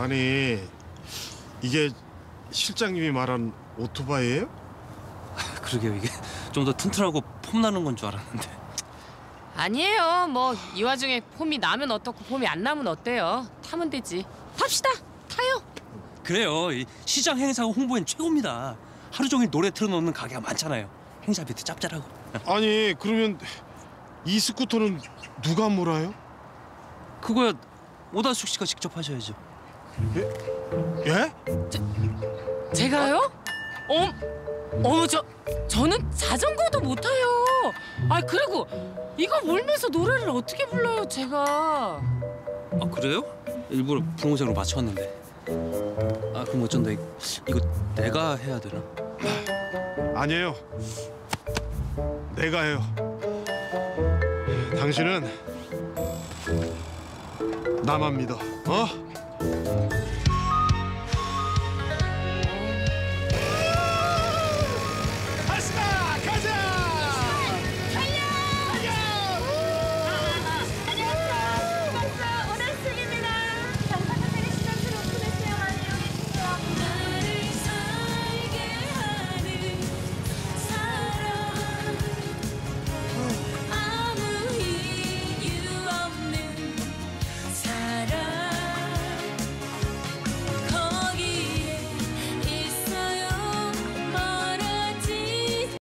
아니 이게 실장님이 말한 오토바이예요? 그러게요 이게 좀 더 튼튼하고 폼 나는 건 줄 알았는데 아니에요. 뭐 이 와중에 폼이 나면 어떻고 폼이 안 나면 어때요? 타면 되지. 탑시다. 타요. 그래요 이 시장 행사가 홍보엔 최고입니다 하루 종일 노래 틀어놓는 가게가 많잖아요 행사 비트 짭짤하고 아니 그러면 이 스쿠터는 누가 몰아요? 그거야 오다숙 씨가 직접 하셔야죠 예? 제가요? 어, 어, 저 저는 자전거도 못 타요. 아 그리고 이거 몰면서 노래를 어떻게 불러요, 제가? 아 그래요? 일부러 분홍색으로 맞췄는데 아 그럼 어쩐다 이- 이거 내가 해야 되나? 아니에요. 내가 해요. 당신은 나만 믿어. 어? Thank you.